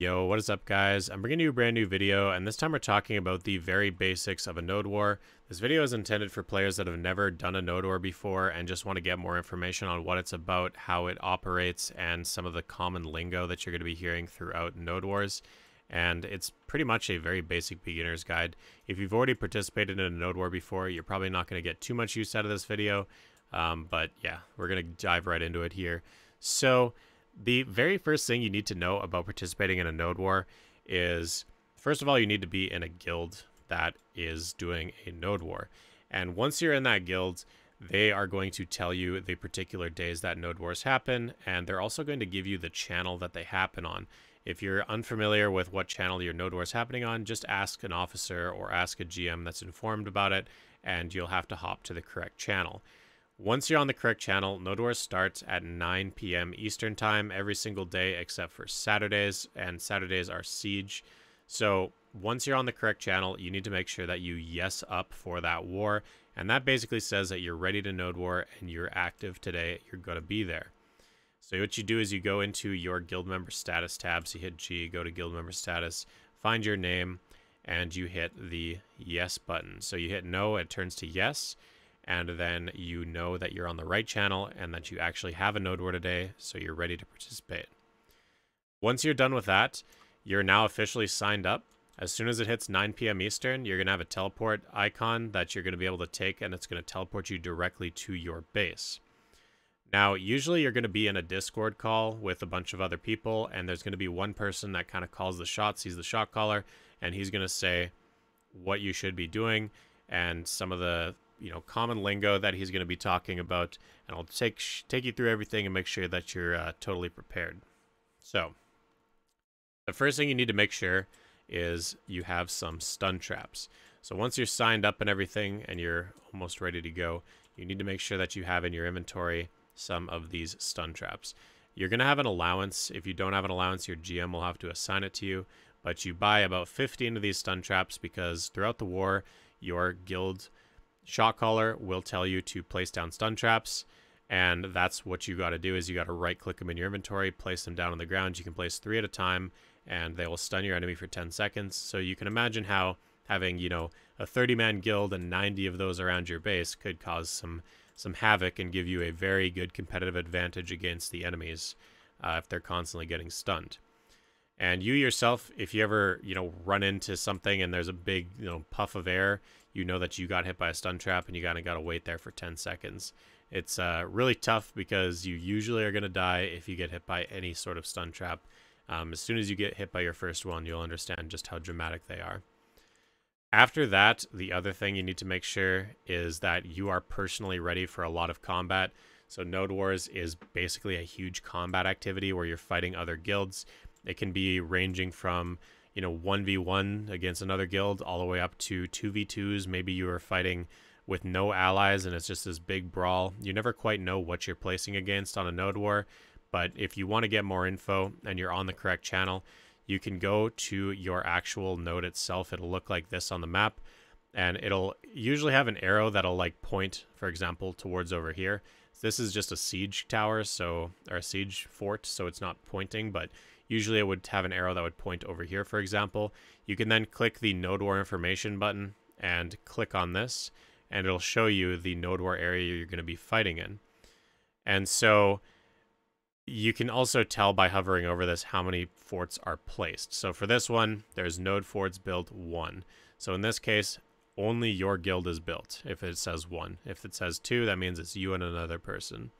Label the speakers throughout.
Speaker 1: Yo, what is up guys? I'm bringing you a brand new video and this time we're talking about the very basics of a node war. This video is intended for players that have never done a node war before and just want to get more information on what it's about, how it operates, and some of the common lingo that you're going to be hearing throughout node wars. And it's pretty much a very basic beginner's guide. If you've already participated in a node war before, you're probably not going to get too much use out of this video. Um, but yeah, we're going to dive right into it here. So the very first thing you need to know about participating in a node war is first of all, you need to be in a guild that is doing a node war. And once you're in that guild, they are going to tell you the particular days that node wars happen, and they're also going to give you the channel that they happen on. If you're unfamiliar with what channel your node war is happening on, just ask an officer or ask a GM that's informed about it, and you'll have to hop to the correct channel. Once you're on the correct channel, Node Wars starts at 9 p.m. Eastern Time every single day except for Saturdays, and Saturdays are Siege. So once you're on the correct channel, you need to make sure that you yes up for that war, and that basically says that you're ready to Node War and you're active today, you're going to be there. So what you do is you go into your guild member status tab, so you hit G, go to guild member status, find your name, and you hit the yes button. So you hit no, it turns to yes, and then you know that you're on the right channel and that you actually have a node war today, so you're ready to participate. Once you're done with that, you're now officially signed up. As soon as it hits 9 p.m. Eastern, you're going to have a teleport icon that you're going to be able to take, and it's going to teleport you directly to your base. Now, usually you're going to be in a Discord call with a bunch of other people, and there's going to be one person that kind of calls the shots. He's the shot caller, and he's going to say what you should be doing and some of the you know common lingo that he's going to be talking about, and I'll take take you through everything and make sure that you're uh, totally prepared. So, the first thing you need to make sure is you have some stun traps. So once you're signed up and everything, and you're almost ready to go, you need to make sure that you have in your inventory some of these stun traps. You're going to have an allowance. If you don't have an allowance, your GM will have to assign it to you. But you buy about 15 of these stun traps because throughout the war, your guild Shot caller will tell you to place down stun traps, and that's what you got to do is you got to right click them in your inventory, place them down on the ground. You can place three at a time, and they will stun your enemy for 10 seconds. So you can imagine how having, you know, a 30-man guild and 90 of those around your base could cause some some havoc and give you a very good competitive advantage against the enemies uh, if they're constantly getting stunned. And you yourself, if you ever, you know, run into something and there's a big, you know, puff of air, you know that you got hit by a stun trap and you kind of got to wait there for 10 seconds. It's uh, really tough because you usually are going to die if you get hit by any sort of stun trap. Um, as soon as you get hit by your first one, you'll understand just how dramatic they are. After that, the other thing you need to make sure is that you are personally ready for a lot of combat. So Node Wars is basically a huge combat activity where you're fighting other guilds. It can be ranging from you know 1v1 against another guild all the way up to 2v2s maybe you are fighting with no allies and it's just this big brawl. You never quite know what you're placing against on a node war but if you want to get more info and you're on the correct channel you can go to your actual node itself. It'll look like this on the map and it'll usually have an arrow that'll like point for example towards over here. This is just a siege tower so or a siege fort so it's not pointing but Usually it would have an arrow that would point over here, for example. You can then click the Node War information button and click on this, and it'll show you the Node War area you're going to be fighting in. And so you can also tell by hovering over this how many forts are placed. So for this one, there's node forts built 1. So in this case, only your guild is built if it says 1. If it says 2, that means it's you and another person.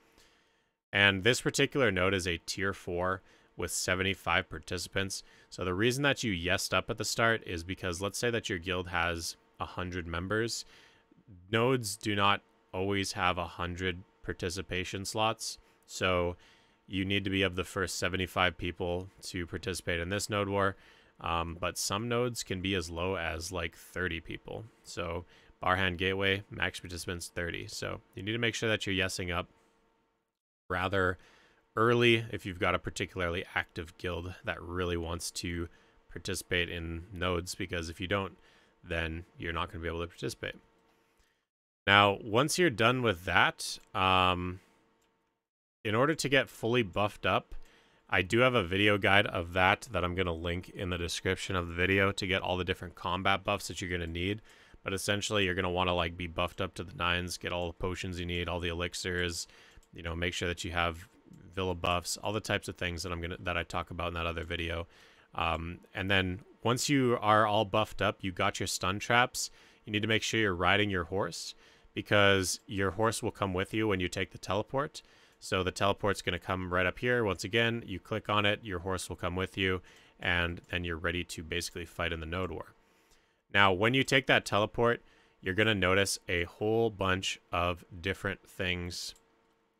Speaker 1: And this particular node is a tier 4 with 75 participants. So the reason that you yesed up at the start is because let's say that your guild has 100 members. Nodes do not always have 100 participation slots. So you need to be of the first 75 people to participate in this node war. Um, but some nodes can be as low as like 30 people. So Barhan Gateway, max participants 30. So you need to make sure that you're yesing up rather early if you've got a particularly active guild that really wants to participate in nodes because if you don't then you're not going to be able to participate now once you're done with that um, in order to get fully buffed up I do have a video guide of that that I'm going to link in the description of the video to get all the different combat buffs that you're going to need. But essentially, you're going to want to like be buffed up to the nines, get all the potions you need, all the elixirs, you know, make sure that you have villa buffs, all the types of things that I'm gonna that I talk about in that other video. Um, and then once you are all buffed up, you got your stun traps. You need to make sure you're riding your horse because your horse will come with you when you take the teleport. So the teleport's going to come right up here. Once again, you click on it, your horse will come with you, and then you're ready to basically fight in the node war. Now, when you take that teleport, you're going to notice a whole bunch of different things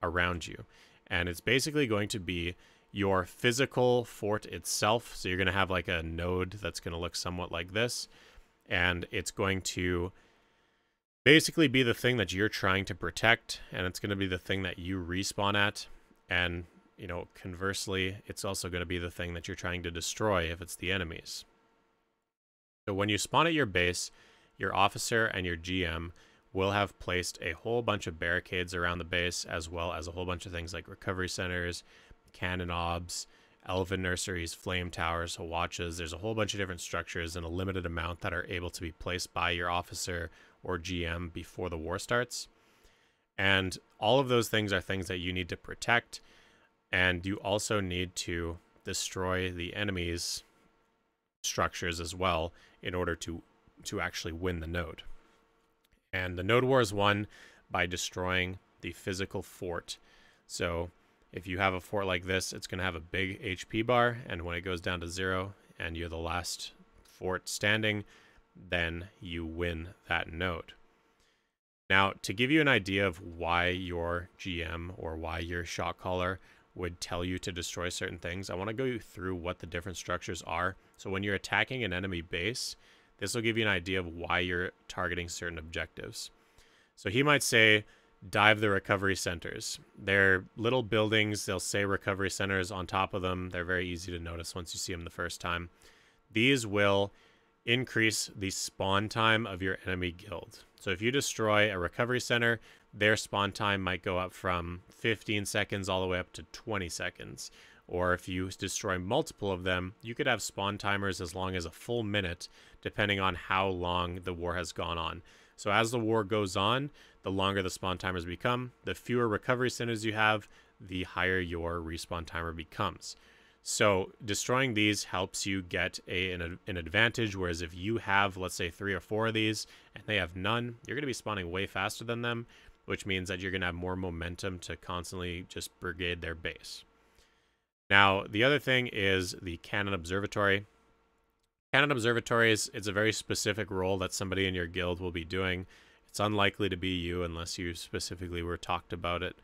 Speaker 1: around you. And it's basically going to be your physical fort itself. So you're going to have like a node that's going to look somewhat like this. And it's going to basically be the thing that you're trying to protect. And it's going to be the thing that you respawn at. And, you know, conversely, it's also going to be the thing that you're trying to destroy if it's the enemies. So when you spawn at your base, your officer and your GM will have placed a whole bunch of barricades around the base, as well as a whole bunch of things like recovery centers, cannon obs, elephant nurseries, flame towers, Hwachas. There's a whole bunch of different structures and a limited amount that are able to be placed by your officer or GM before the war starts. And all of those things are things that you need to protect. And you also need to destroy the enemy's structures as well in order to to actually win the node. And the node war is won by destroying the physical fort. So if you have a fort like this, it's going to have a big HP bar, and when it goes down to zero and you're the last fort standing, then you win that node. Now, to give you an idea of why your GM or why your shot caller would tell you to destroy certain things, I want to go through what the different structures are. So when you're attacking an enemy base, this will give you an idea of why you're targeting certain objectives. So he might say, dive the recovery centers. They're little buildings. They'll say recovery centers on top of them. They're very easy to notice once you see them the first time. These will increase the spawn time of your enemy guild. So if you destroy a recovery center, their spawn time might go up from 15 seconds all the way up to 20 seconds. Or if you destroy multiple of them, you could have spawn timers as long as a full minute, depending on how long the war has gone on. So as the war goes on, the longer the spawn timers become, the fewer recovery centers you have, the higher your respawn timer becomes. So destroying these helps you get a an, an, advantage. Whereas if you have, let's say, three or four of these and they have none, you're going to be spawning way faster than them, which means that you're going to have more momentum to constantly just brigade their base. Now, the other thing is the Cannon Observatory. Cannon Observatory is it's a very specific role that somebody in your guild will be doing. It's unlikely to be you unless you specifically were talked about it,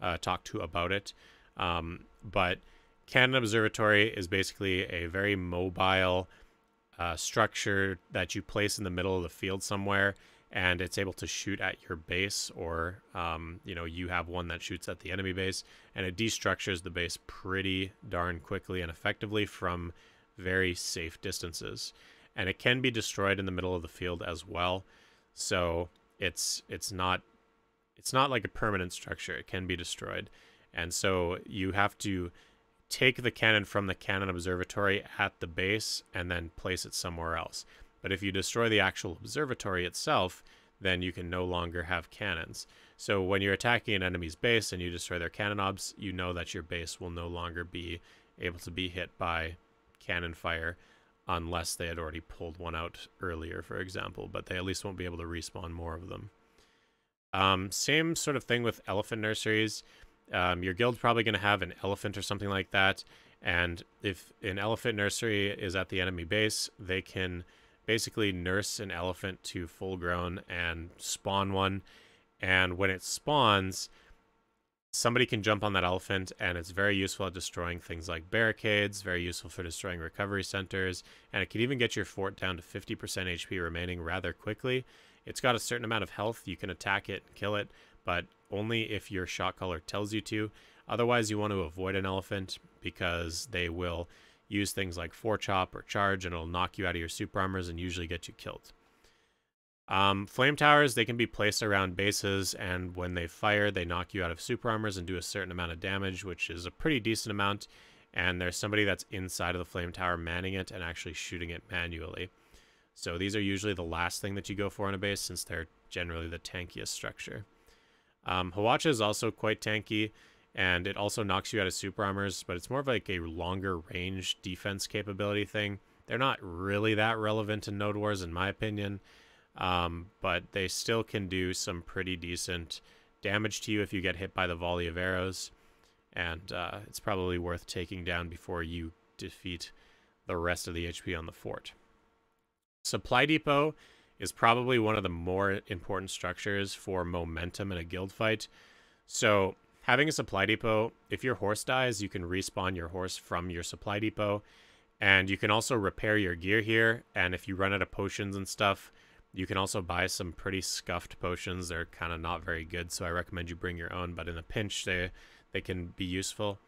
Speaker 1: uh, talked to about it. Um, but Cannon Observatory is basically a very mobile uh, structure that you place in the middle of the field somewhere, and it's able to shoot at your base, or um, you know you have one that shoots at the enemy base, and it destructures the base pretty darn quickly and effectively from very safe distances. And it can be destroyed in the middle of the field as well. So it's it's not it's not like a permanent structure. It can be destroyed. And so you have to take the cannon from the cannon observatory at the base and then place it somewhere else. But if you destroy the actual observatory itself, then you can no longer have cannons. So when you're attacking an enemy's base and you destroy their cannon obs, you know that your base will no longer be able to be hit by cannon fire unless they had already pulled one out earlier, for example, but they at least won't be able to respawn more of them. Um, same sort of thing with elephant nurseries. Um, your guild's probably going to have an elephant or something like that, and if an elephant nursery is at the enemy base, they can basically nurse an elephant to full grown and spawn one. And when it spawns, somebody can jump on that elephant and it's very useful at destroying things like barricades very useful for destroying recovery centers and it can even get your fort down to 50% hp remaining rather quickly. It's got a certain amount of health. You can attack it kill it but only if your shot caller tells you to. Otherwise you want to avoid an elephant because they will use things like four chop or charge and it'll knock you out of your super armors and usually get you killed um, flame towers, they can be placed around bases, and when they fire, they knock you out of super armors and do a certain amount of damage, which is a pretty decent amount. and there's somebody that's inside of the flame tower manning it and actually shooting it manually. So these are usually the last thing that you go for in a base since they're generally the tankiest structure. Um, Hwacha is also quite tanky, and it also knocks you out of super armors, but it's more of like a longer range defense capability thing. They're not really that relevant in Node Wars, in my opinion, um, but they still can do some pretty decent damage to you if you get hit by the volley of arrows and uh, it's probably worth taking down before you defeat the rest of the HP on the fort. Supply Depot is probably one of the more important structures for momentum in a guild fight. So having a supply depot, if your horse dies, you can respawn your horse from your supply depot. And you can also repair your gear here. And if you run out of potions and stuff, you can also buy some pretty scuffed potions. They're kind of not very good, so I recommend you bring your own. But in a pinch, they they can be useful.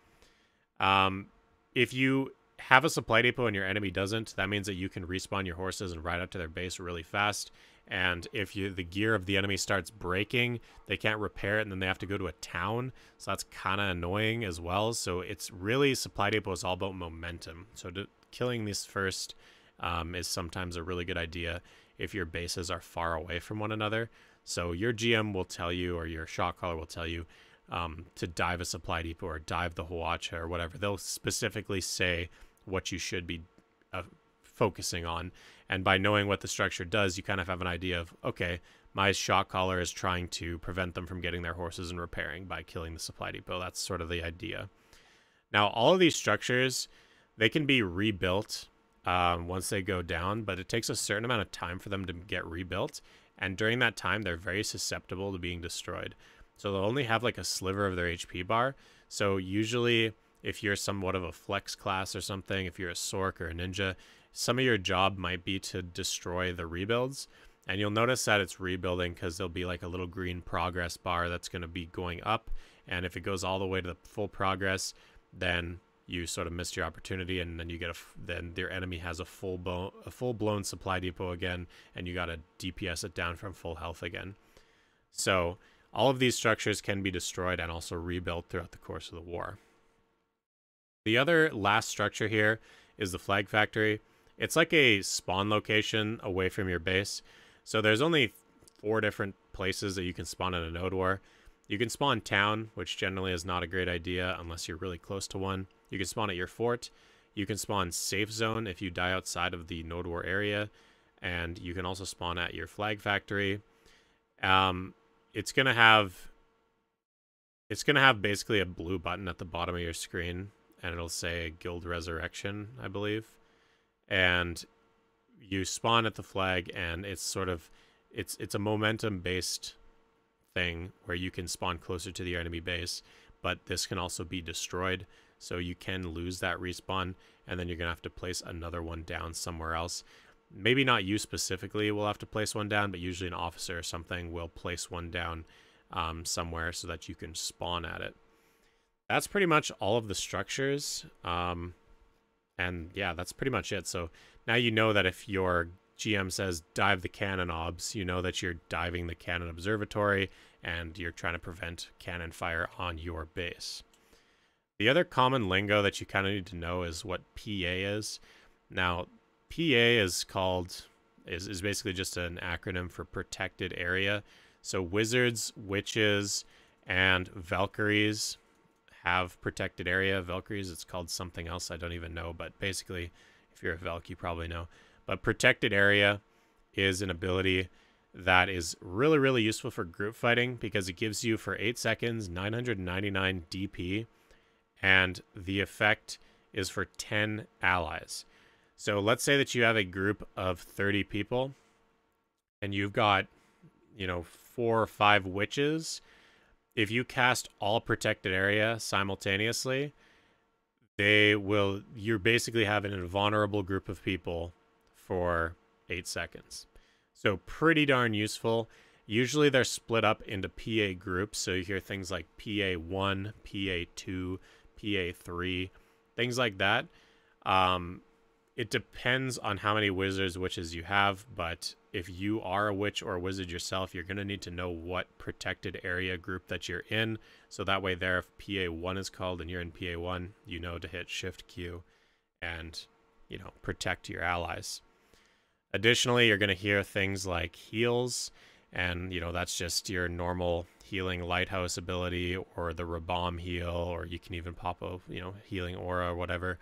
Speaker 1: Um, if you have a supply depot and your enemy doesn't, that means that you can respawn your horses and ride up to their base really fast. And if you the gear of the enemy starts breaking, they can't repair it, and then they have to go to a town. So that's kind of annoying as well. So it's really supply depot is all about momentum. So to, killing these first um, is sometimes a really good idea if your bases are far away from one another. So your GM will tell you, or your shot caller will tell you, um, to dive a supply depot or dive the Hwacha or whatever. They'll specifically say what you should be uh, focusing on. And by knowing what the structure does, you kind of have an idea of, okay, my shot caller is trying to prevent them from getting their horses and repairing by killing the supply depot. That's sort of the idea. Now, all of these structures, they can be rebuilt um, once they go down, but it takes a certain amount of time for them to get rebuilt. And during that time, they're very susceptible to being destroyed. So they'll only have like a sliver of their HP bar. So usually if you're somewhat of a flex class or something, if you're a Sorc or a Ninja, some of your job might be to destroy the rebuilds. And you'll notice that it's rebuilding because there'll be like a little green progress bar that's going to be going up. And if it goes all the way to the full progress, then you sort of missed your opportunity, and then you get a then their enemy has a full a full blown supply depot again, and you got to DPS it down from full health again. So all of these structures can be destroyed and also rebuilt throughout the course of the war. The other last structure here is the flag factory. It's like a spawn location away from your base. So there's only four different places that you can spawn in a node war. You can spawn town, which generally is not a great idea unless you're really close to one. You can spawn at your fort. You can spawn safe zone if you die outside of the node war area. And you can also spawn at your flag factory. Um, it's gonna have it's gonna have basically a blue button at the bottom of your screen and it'll say guild resurrection i believe. And you spawn at the flag and it's sort of it's it's a momentum based thing where you can spawn closer to the enemy base but this can also be destroyed. So you can lose that respawn and then you're gonna have to place another one down somewhere else. Maybe not you specifically will have to place one down, but usually an officer or something will place one down um, somewhere so that you can spawn at it. That's pretty much all of the structures. Um, and yeah, that's pretty much it. So now you know that if your GM says dive the cannon obs, you know that you're diving the cannon observatory and you're trying to prevent cannon fire on your base. The other common lingo that you kind of need to know is what PA is. Now, PA is called is, is basically just an acronym for protected area. So wizards, witches, and Valkyries have protected area. Valkyries, it's called something else. I don't even know, but basically, if you're a Valk, you probably know. But protected area is an ability that is really, really useful for group fighting because it gives you for 8 seconds 999 DP, and the effect is for 10 allies. So let's say that you have a group of 30 people and you've got, you know, four or five witches. If you cast all protected area simultaneously, they will, you're basically having an invulnerable group of people for eight seconds. So pretty darn useful. Usually they're split up into PA groups. So you hear things like PA1, PA2, PA3, things like that. Um, it depends on how many wizards, witches you have, but if you are a witch or a wizard yourself, you're going to need to know what protected area group that you're in. So that way, there, if PA1 is called and you're in PA1, you know to hit Shift Q and, you know, protect your allies. Additionally, you're going to hear things like heals, and, you know, that's just your normal healing lighthouse ability or the Rabam heal, or you can even pop a, you know, healing aura or whatever.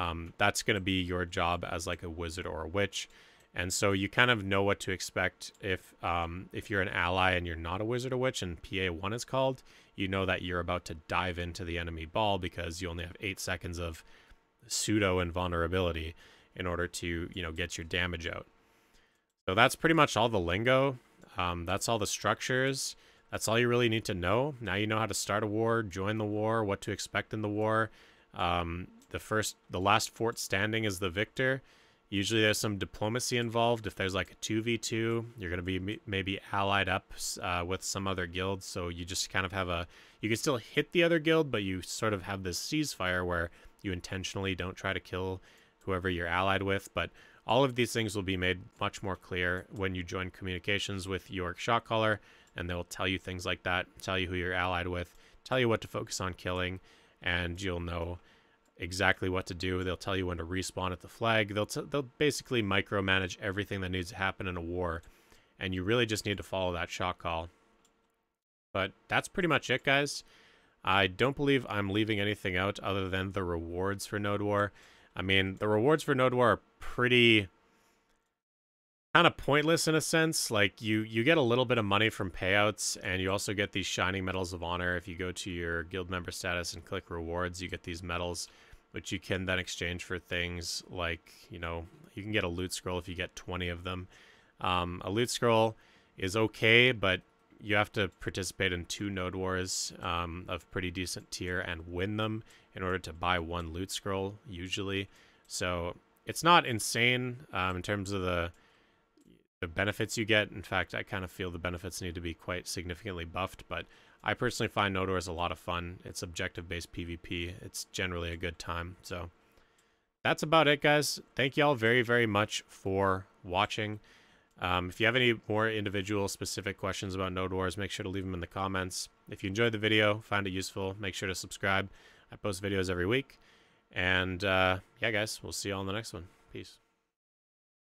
Speaker 1: Um, that's going to be your job as like a wizard or a witch. And so you kind of know what to expect if um, if you're an ally and you're not a wizard or witch and PA1 is called, you know that you're about to dive into the enemy ball because you only have eight seconds of pseudo invulnerability in order to, you know, get your damage out. So that's pretty much all the lingo. Um, that's all the structures. That's all you really need to know. Now you know how to start a war, join the war, what to expect in the war. Um, the first, the last fort standing is the victor. Usually there's some diplomacy involved. If there's like a 2v2, you're going to be maybe allied up uh, with some other guild. So you just kind of have a, you can still hit the other guild, but you sort of have this ceasefire where you intentionally don't try to kill whoever you're allied with. But all of these things will be made much more clear when you join communications with York Shotcaller, and they'll tell you things like that, tell you who you're allied with, tell you what to focus on killing, and you'll know exactly what to do. They'll tell you when to respawn at the flag. They'll they'll basically micromanage everything that needs to happen in a war, and you really just need to follow that shot call. But that's pretty much it, guys. I don't believe I'm leaving anything out other than the rewards for Node War. I mean, the rewards for Node War are pretty kind of pointless in a sense. Like you you get a little bit of money from payouts, and you also get these shining medals of honor. If you go to your guild member status and click rewards, you get these medals which you can then exchange for things like, you know, you can get a loot scroll if you get 20 of them. Um, a loot scroll is okay, but you have to participate in two node wars um, of pretty decent tier and win them in order to buy one loot scroll, usually. So it's not insane um, in terms of the the benefits you get. In fact, I kind of feel the benefits need to be quite significantly buffed, but I personally find Node Wars a lot of fun. It's objective-based PvP. It's generally a good time. So that's about it, guys. Thank you all very, very much for watching. Um, if you have any more individual specific questions about Node Wars, make sure to leave them in the comments. If you enjoyed the video, find it useful, make sure to subscribe. I post videos every week. And uh, yeah, guys, we'll see you all in the next one. Peace.